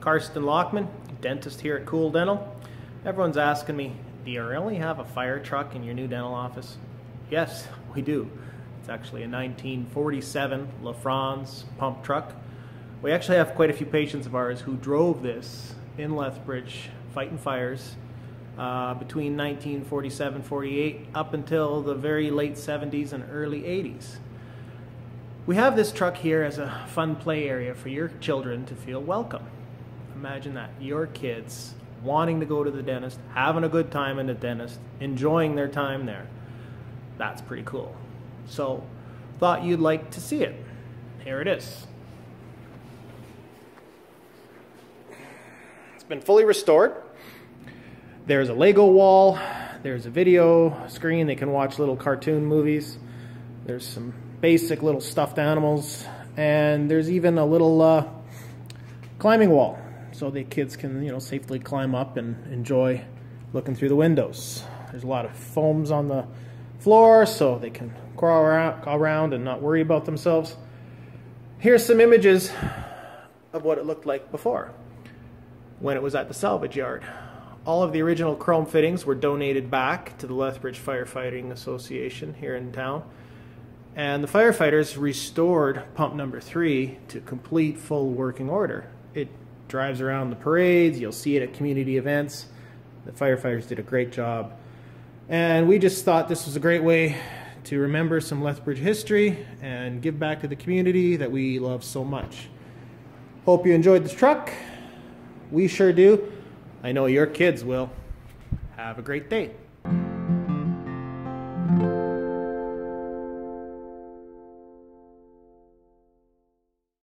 Karsten Lachman, dentist here at Cool Dental. Everyone's asking me, do you really have a fire truck in your new dental office? Yes, we do. It's actually a 1947 LaFrance pump truck. We actually have quite a few patients of ours who drove this in Lethbridge fighting fires uh, between 1947-48 up until the very late 70s and early 80s. We have this truck here as a fun play area for your children to feel welcome. Imagine that, your kids wanting to go to the dentist, having a good time in the dentist, enjoying their time there. That's pretty cool. So, thought you'd like to see it. Here it is. It's been fully restored. There's a Lego wall. There's a video screen. They can watch little cartoon movies. There's some basic little stuffed animals. And there's even a little uh, climbing wall so the kids can, you know, safely climb up and enjoy looking through the windows. There's a lot of foams on the floor so they can crawl around, and not worry about themselves. Here's some images of what it looked like before when it was at the salvage yard. All of the original chrome fittings were donated back to the Lethbridge Firefighting Association here in town. And the firefighters restored pump number three to complete full working order. It drives around the parades. You'll see it at community events. The firefighters did a great job. And we just thought this was a great way to remember some Lethbridge history and give back to the community that we love so much. Hope you enjoyed this truck. We sure do. I know your kids will. Have a great day.